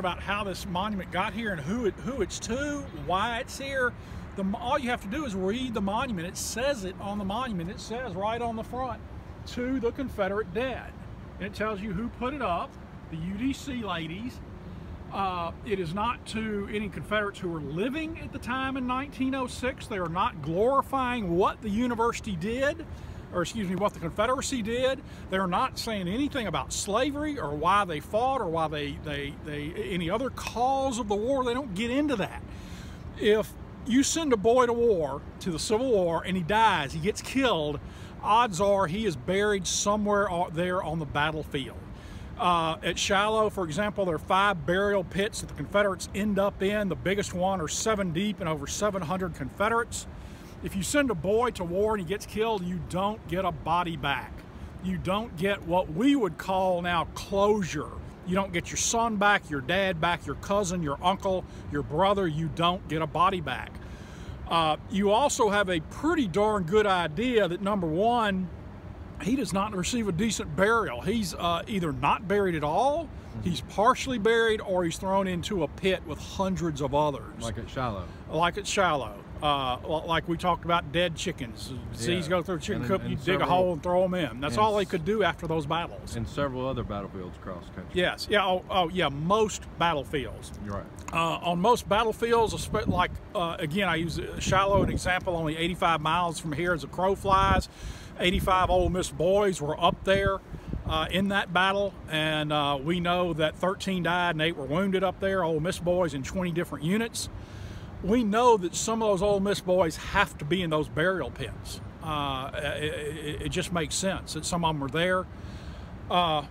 about how this monument got here and who it, who it's to, why it's here. The, all you have to do is read the monument. It says it on the monument. It says right on the front, to the Confederate dead. And it tells you who put it up, the UDC ladies. Uh, it is not to any Confederates who were living at the time in 1906. They are not glorifying what the university did or excuse me, what the Confederacy did. They're not saying anything about slavery or why they fought or why they, they, they, any other cause of the war. They don't get into that. If you send a boy to war, to the Civil War, and he dies, he gets killed, odds are he is buried somewhere there on the battlefield. Uh, at Shiloh, for example, there are five burial pits that the Confederates end up in. The biggest one are seven deep and over 700 Confederates. If you send a boy to war and he gets killed, you don't get a body back. You don't get what we would call now closure. You don't get your son back, your dad back, your cousin, your uncle, your brother. You don't get a body back. Uh, you also have a pretty darn good idea that number one, he does not receive a decent burial. He's uh, either not buried at all, he's partially buried, or he's thrown into a pit with hundreds of others. Like at Shiloh. Like at Shiloh. Uh, like we talked about dead chickens. Seas yeah. go through chicken coop, you dig a hole and throw them in. That's all they could do after those battles. And several other battlefields across the country. Yes, yeah, oh, oh yeah, most battlefields. You're right. Uh, on most battlefields, like uh, again, I use Shiloh an example, only 85 miles from here as a crow flies. 85 Ole Miss boys were up there uh, in that battle, and uh, we know that 13 died and eight were wounded up there. Ole Miss boys in 20 different units we know that some of those Ole Miss boys have to be in those burial pits. Uh, it, it, just makes sense that some of them are there. Uh,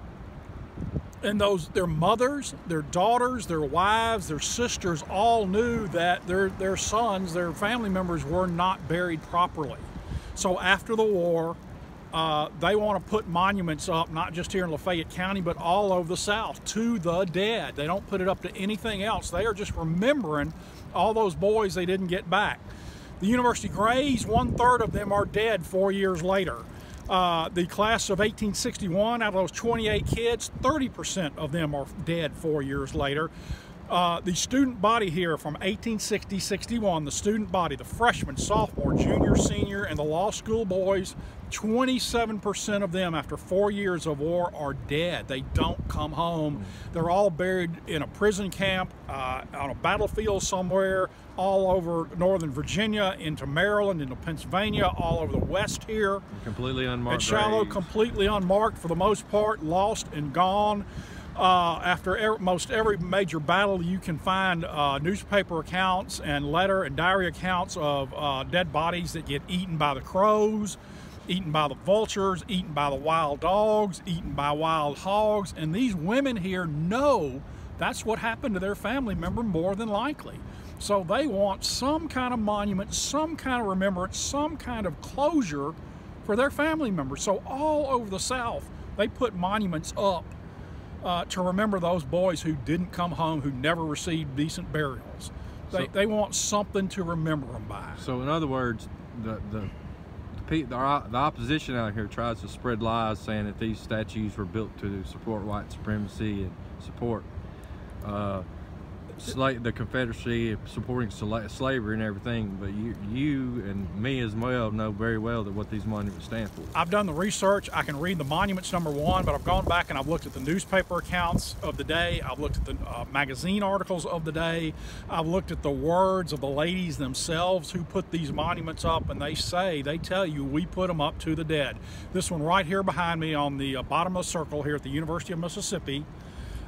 and those their mothers, their daughters, their wives, their sisters all knew that their their sons, their family members were not buried properly. So after the war, uh, they want to put monuments up, not just here in Lafayette County, but all over the South to the dead. They don't put it up to anything else. They are just remembering all those boys they didn't get back. The University Grays, one third of them are dead four years later. Uh, the class of 1861, out of those 28 kids, 30% of them are dead four years later. Uh, the student body here from 1860-61, the student body, the freshman, sophomore, junior, senior, and the law school boys, 27% of them after four years of war are dead. They don't come home. They're all buried in a prison camp, uh, on a battlefield somewhere, all over northern Virginia, into Maryland, into Pennsylvania, all over the west here. Completely unmarked. At Shiloh, completely unmarked for the most part, lost and gone. Uh, after er most every major battle, you can find uh, newspaper accounts and letter and diary accounts of uh, dead bodies that get eaten by the crows, eaten by the vultures, eaten by the wild dogs, eaten by wild hogs. And these women here know that's what happened to their family member more than likely. So they want some kind of monument, some kind of remembrance, some kind of closure for their family members. So all over the South, they put monuments up uh, to remember those boys who didn't come home, who never received decent burials. They, so, they want something to remember them by. So, in other words, the, the the, the opposition out here tries to spread lies saying that these statues were built to support white supremacy and support uh, sla- the Confederacy supporting slavery and everything, but you, you and me as well know very well that what these monuments stand for. I've done the research. I can read the monuments number one, but I've gone back and I've looked at the newspaper accounts of the day. I've looked at the uh, magazine articles of the day. I've looked at the words of the ladies themselves who put these monuments up, and they say, they tell you, we put them up to the dead. This one right here behind me on the uh, bottom of the circle here at the University of Mississippi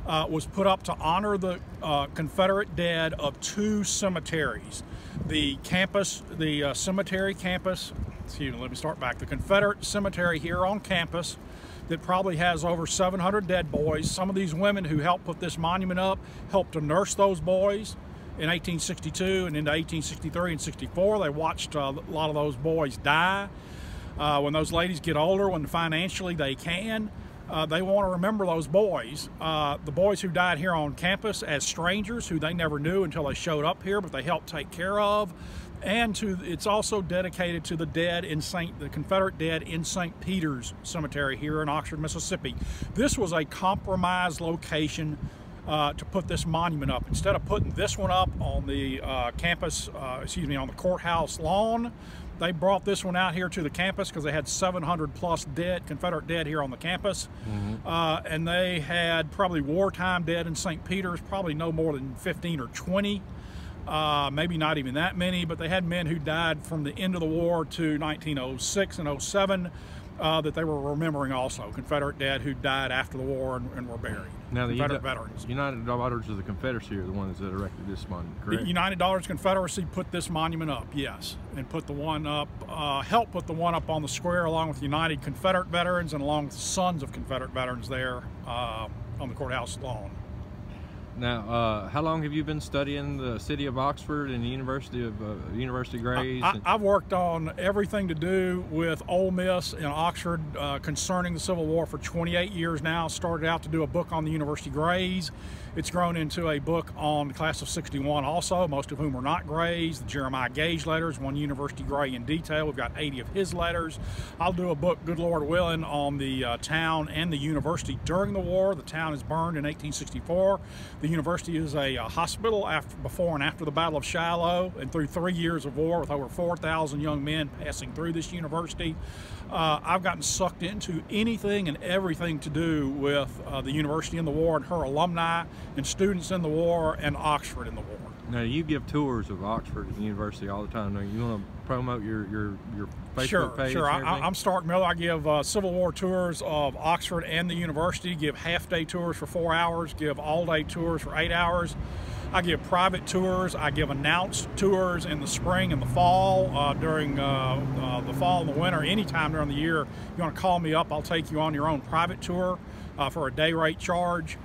uh, was put up to honor the uh, Confederate dead of two cemeteries. The campus, the uh, cemetery campus, excuse me, let me start back. The Confederate cemetery here on campus that probably has over 700 dead boys. Some of these women who helped put this monument up helped to nurse those boys in 1862 and into 1863 and 64. They watched uh, a lot of those boys die. Uh, when those ladies get older, when financially they can, uh, they want to remember those boys, uh, the boys who died here on campus as strangers who they never knew until they showed up here, but they helped take care of. And to it's also dedicated to the dead in St. the Confederate dead in St. Peter's Cemetery here in Oxford, Mississippi. This was a compromised location uh, to put this monument up. Instead of putting this one up on the uh, campus, uh, excuse me, on the courthouse lawn, they brought this one out here to the campus because they had 700 plus dead, Confederate dead here on the campus. Mm-hmm. Uh, and they had probably wartime dead in St. Peter's, probably no more than 15 or 20. Uh, maybe not even that many, but they had men who died from the end of the war to 1906 and 07 uh, that they were remembering also Confederate dead who died after the war and, and were buried. Now the Confederate Uni- veterans. United Daughters of the Confederacy are the ones that erected this monument, correct? The United Daughters Confederacy put this monument up, yes, and put the one up, uh, helped put the one up on the square along with United Confederate veterans and along with Sons of Confederate veterans there uh, on the courthouse lawn. Now, uh, how long have you been studying the city of Oxford and the University of uh, University Grays? I, have worked on everything to do with Ole Miss and Oxford uh, concerning the Civil War for 28 years now. Started out to do a book on the University Grays. It's grown into a book on the class of 61 also, most of whom are not Grays. The Jeremiah Gage letters, one University Gray in detail. We've got 80 of his letters. I'll do a book, good Lord willing, on the uh, town and the university during the war. The town is burned in 1864. The university is a, a hospital after, before and after the Battle of Shiloh and through three years of war with over 4,000 young men passing through this university. Uh, I've gotten sucked into anything and everything to do with uh, the university in the war and her alumni and students in the war and Oxford in the war. Now you give tours of Oxford University all the time. Now you want to promote your your your Facebook sure, page? Sure, sure. I, am Stark Miller. I give uh, Civil War tours of Oxford and the university. Give half day tours for four hours. Give all day tours for eight hours. I give private tours. I give announced tours in the spring and the fall, uh, during uh, uh, the fall and the winter, anytime during the year. You want to call me up, I'll take you on your own private tour uh, for a day rate charge.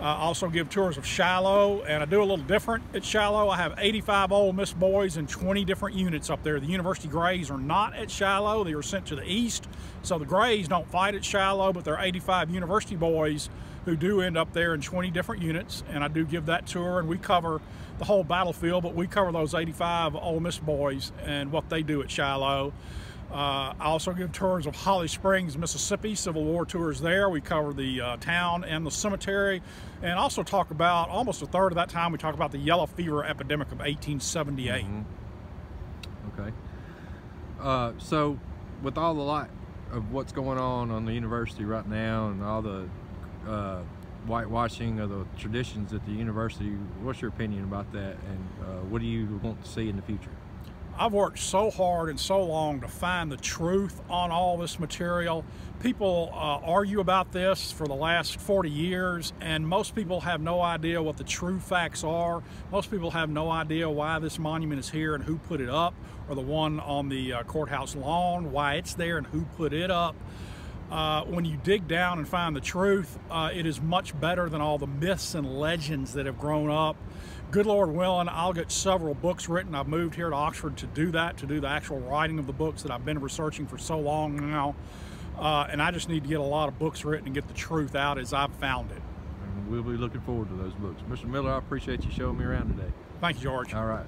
I also give tours of Shiloh, and I do a little different at Shiloh. I have 85 Ole Miss boys in 20 different units up there. The University Grays are not at Shiloh. They are sent to the east. So the Grays don't fight at Shiloh, but they're 85 University boys who do end up there in 20 different units. And I do give that tour, and we cover the whole battlefield, but we cover those 85 Ole Miss boys and what they do at Shiloh. Uh, I also give tours of Holly Springs, Mississippi, Civil War tours there. We cover the uh, town and the cemetery, and also talk about almost a third of that time we talk about the yellow fever epidemic of 1878. Mm-hmm. Okay. Uh, so, with all the light of what's going on on the university right now and all the uh, whitewashing of the traditions at the university, what's your opinion about that, and uh, what do you want to see in the future? I've worked so hard and so long to find the truth on all this material. People uh, argue about this for the last 40 years, and most people have no idea what the true facts are. Most people have no idea why this monument is here and who put it up, or the one on the uh, courthouse lawn, why it's there and who put it up. Uh, when you dig down and find the truth, uh, it is much better than all the myths and legends that have grown up good Lord willing, I'll get several books written. I've moved here to Oxford to do that, to do the actual writing of the books that I've been researching for so long now. Uh, and I just need to get a lot of books written and get the truth out as I've found it. And we'll be looking forward to those books. Mr. Miller, I appreciate you showing me around today. Thank you, George. All right.